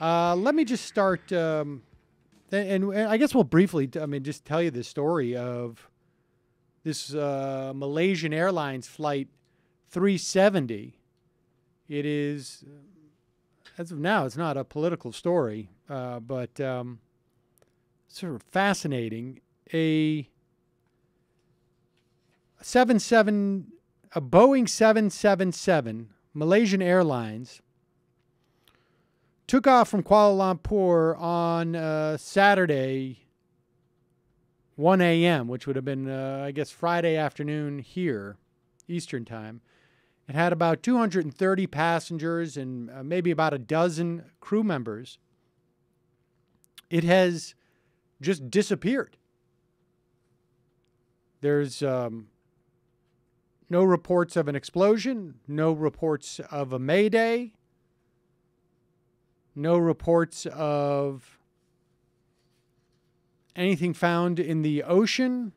Uh, let me just start, um, and, and I guess we'll briefly, I mean, just tell you the story of this uh, Malaysian Airlines flight 370. It is, as of now, it's not a political story, uh, but um, sort of fascinating. A 77, a Boeing 777, Malaysian Airlines took off from Kuala Lumpur on uh, Saturday, 1 a.m., which would have been, uh, I guess, Friday afternoon here, Eastern Time. It had about 230 passengers and uh, maybe about a dozen crew members. It has just disappeared. There's um, no reports of an explosion, no reports of a mayday, no reports of anything found in the ocean.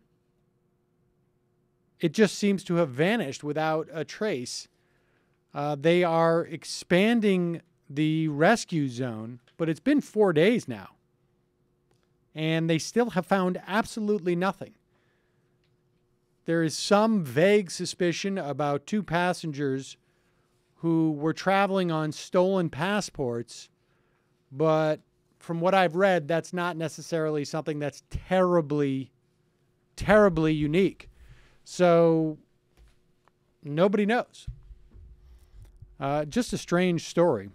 It just seems to have vanished without a trace. Uh, they are expanding the rescue zone, but it's been four days now. And they still have found absolutely nothing. There is some vague suspicion about two passengers who were traveling on stolen passports but from what I've read, that's not necessarily something that's terribly, terribly unique. So nobody knows. Uh, just a strange story.